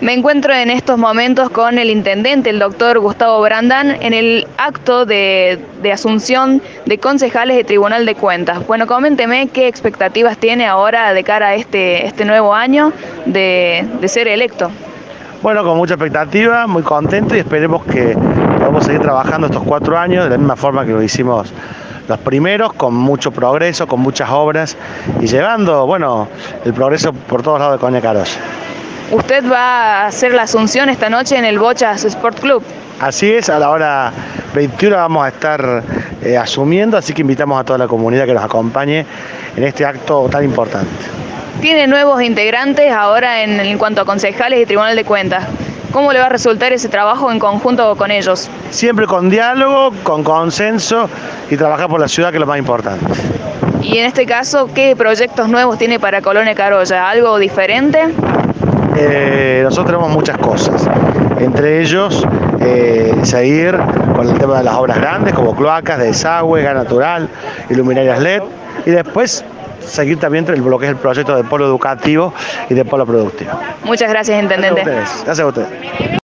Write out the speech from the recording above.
Me encuentro en estos momentos con el intendente, el doctor Gustavo Brandán, en el acto de, asunción de concejales de Tribunal de Cuentas. Bueno, coménteme qué expectativas tiene ahora de cara a este, este nuevo año de, ser electo. Bueno, con mucha expectativa, muy contento y esperemos que podamos seguir trabajando estos cuatro años de la misma forma que lo hicimos los primeros, con mucho progreso, con muchas obras y llevando, bueno, el progreso por todos lados de Coña Carolla. Usted va a hacer la asunción esta noche en el Bochas Sport Club. Así es, a la hora 21 vamos a estar eh, asumiendo, así que invitamos a toda la comunidad que nos acompañe en este acto tan importante. Tiene nuevos integrantes ahora en, cuanto a concejales y tribunal de cuentas. ¿Cómo le va a resultar ese trabajo en conjunto con ellos? Siempre con diálogo, con consenso y trabajar por la ciudad, que es lo más importante. Y en este caso, ¿qué proyectos nuevos tiene para Colonia Carolla? ¿Algo diferente? Eh, nosotros tenemos muchas cosas, entre ellos eh, seguir con el tema de las obras grandes como cloacas, desagüe, gas natural, iluminarias LED y después seguir también lo que es el proyecto de polo educativo y de polo productivo. Muchas gracias, Intendente. Gracias a ustedes.